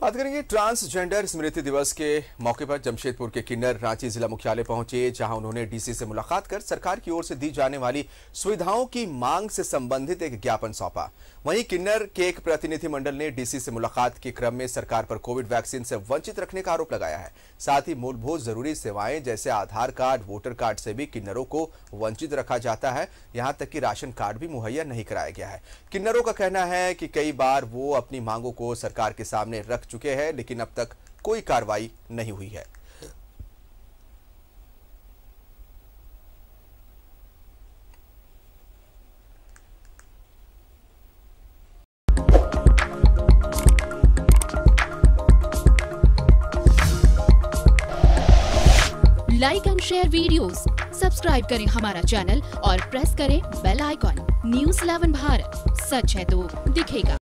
बात करेंगे ट्रांसजेंडर स्मृति दिवस के मौके पर जमशेदपुर के किन्नर रांची जिला मुख्यालय पहुँचे, जहाँ उन्होंने डीसी से मुलाकात कर सरकार की ओर से दी जाने वाली सुविधाओं की मांग से संबंधित एक ज्ञापन सौंपा। वहीं किन्नर के एक प्रतिनिधि मंडल ने डीसी से मुलाकात के क्रम में सरकार पर कोविड वैक्सीन से वंचित रखने का आरोप लगाया है। साथ ही मूलभूत ज़रूरी सेवाएँ जैसे आधार कार्ड, वोटर कार्ड से भी किन्नरों को वंचित रखा जाता है। यहाँ तक कि राशन कार्ड भी मुहैया नहीं कराया गया है। किन्नरों का कहना है कि कई बार वो अपनी मांगों को सरकार के सामने रख चुके हैं लेकिन अब तक कोई कार्रवाई नहीं हुई है। Like and share videos, subscribe करें हमारा चैनल और प्रेस करें बेल आइकॉन न्यूज़ 11 भारत सच है तो दिखेगा।